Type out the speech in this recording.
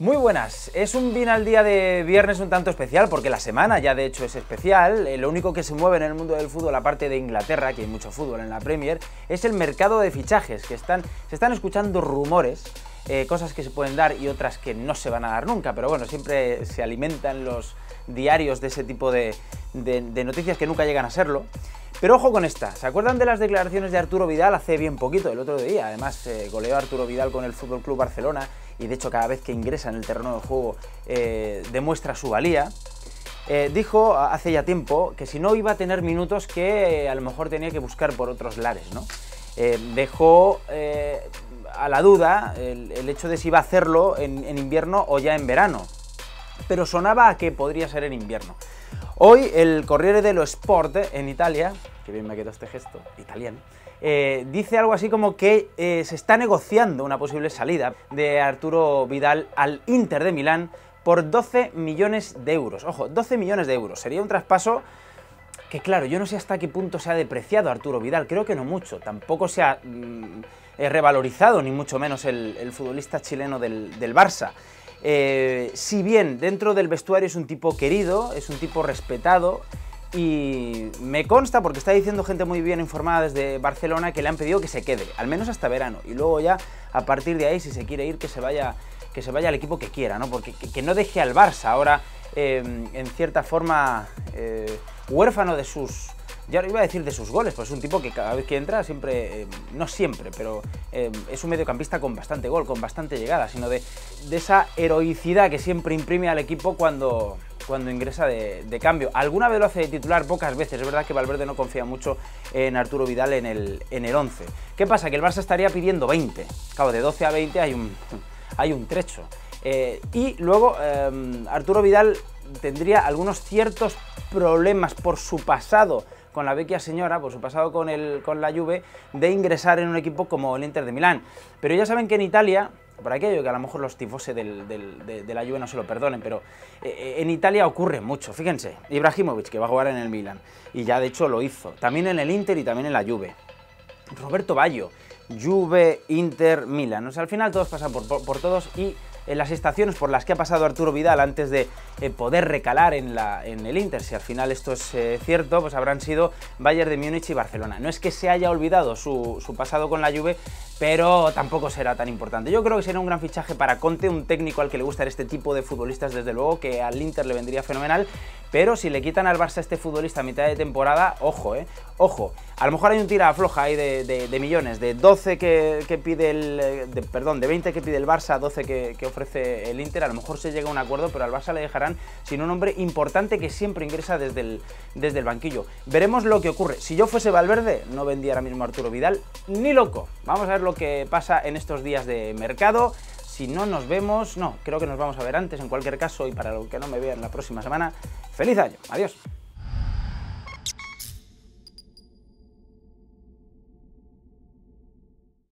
Muy buenas, es un bien al día de viernes un tanto especial porque la semana ya de hecho es especial, eh, lo único que se mueve en el mundo del fútbol aparte de Inglaterra, que hay mucho fútbol en la Premier, es el mercado de fichajes, que están, se están escuchando rumores, eh, cosas que se pueden dar y otras que no se van a dar nunca, pero bueno, siempre se alimentan los diarios de ese tipo de, noticias que nunca llegan a serlo. Pero ojo con esta, ¿se acuerdan de las declaraciones de Arturo Vidal hace bien poquito, el otro día? Además, eh, goleó Arturo Vidal con el Fútbol Club Barcelona y de hecho cada vez que ingresa en el terreno de juego eh, demuestra su valía. Eh, dijo hace ya tiempo que si no iba a tener minutos que a lo mejor tenía que buscar por otros lares, ¿no? dejó a la duda el, hecho de si iba a hacerlo en invierno o ya en verano, pero sonaba a que podría ser en invierno. Hoy el Corriere dello Sport en Italia, que bien me quedó este gesto, italiano, eh, dice algo así como que eh, se está negociando una posible salida de Arturo Vidal al Inter de Milán por 12 millones de euros. Ojo, 12 millones de euros. Sería un traspaso que, claro, yo no sé hasta qué punto se ha depreciado Arturo Vidal, creo que no mucho. Tampoco se ha mm, revalorizado, ni mucho menos, el, futbolista chileno del, Barça. Eh, si bien dentro del vestuario es un tipo querido, es un tipo respetado, y me consta, porque está diciendo gente muy bien informada desde Barcelona, que le han pedido que se quede, al menos hasta verano. Y luego ya, a partir de ahí, si se quiere ir, que se vaya, que se vaya al equipo que quiera, ¿no? Porque que, no deje al Barça ahora, em, en cierta forma, eh, huérfano de sus... Ya iba a decir de sus goles, pues es un tipo que cada vez que entra siempre, em, no siempre, pero em, es un mediocampista con bastante gol, con bastante llegada, sino de, de esa heroicidad que siempre imprime al equipo cuando, cuando ingresa de, cambio. Alguna vez lo hace de titular, pocas veces. Es verdad que Valverde no confía mucho en Arturo Vidal en el, en el 11. ¿Qué pasa? Que el Barça estaría pidiendo 20. Claro, de 12 a 20 hay un, hay un trecho. Eh, y luego em, Arturo Vidal tendría algunos ciertos problemas por su pasado con la vecchia señora, por su pasado con, el, con la Juve, de ingresar en un equipo como el Inter de Milán. Pero ya saben que en Italia por aquello que a lo mejor los tifose de, la Juve no se lo perdonen, pero eh, eh, en Italia ocurre mucho. Fíjense, Ibrahimovic, que va a jugar en el Milan, y ya de hecho lo hizo, también en el Inter y también en la Juve. Roberto Ballo, Juve, Inter, Milan. O sea, al final todos pasan por, todos y en las estaciones por las que ha pasado Arturo Vidal antes de eh, poder recalar en, la, en, el Inter, si al final esto es cierto, pues habrán sido Bayern de Múnich y Barcelona. No es que se haya olvidado su, su pasado con la Juve, pero tampoco será tan importante. Yo creo que será un gran fichaje para Conte, un técnico al que le gusta este tipo de futbolistas, desde luego, que al Inter le vendría fenomenal, pero si le quitan al Barça a este futbolista a mitad de temporada, ojo, eh, ojo, a lo mejor hay un tira floja ahí de, millones, de 12 que, pide el, perdón, de 20 que pide el Barça, 12 que, ofrece el Inter, a lo mejor se llega a un acuerdo, pero al Barça le dejarán sin un hombre importante que siempre ingresa desde el, desde el banquillo. Veremos lo que ocurre. Si yo fuese Valverde, no vendía ahora mismo a Arturo Vidal, ni loco. Vamos a ver lo que pasa en estos días de mercado. Si no nos vemos, no, creo que nos vamos a ver antes en cualquier caso y para lo que no me vean la próxima semana, feliz año, adiós.